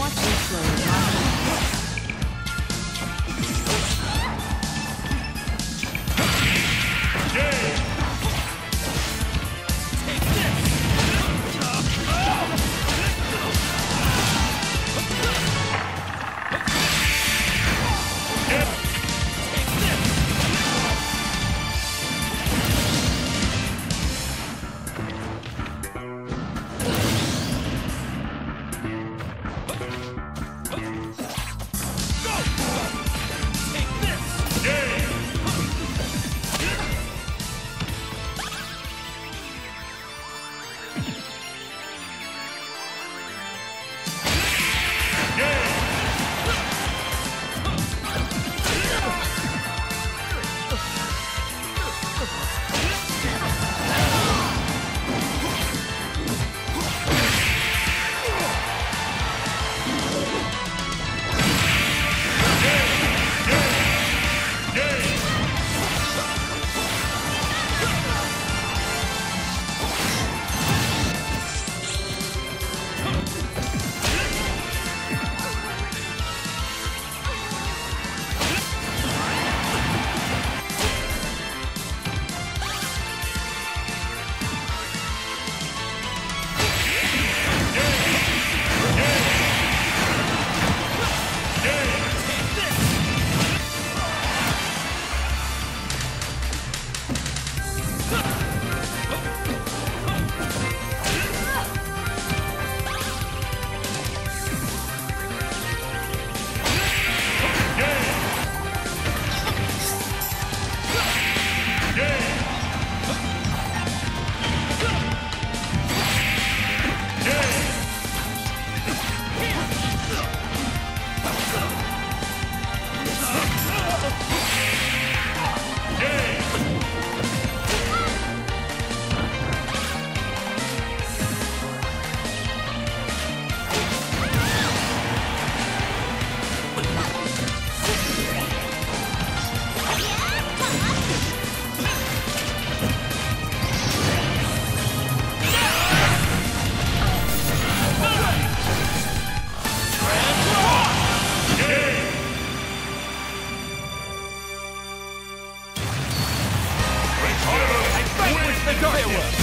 Watch this slowly. Fireworks!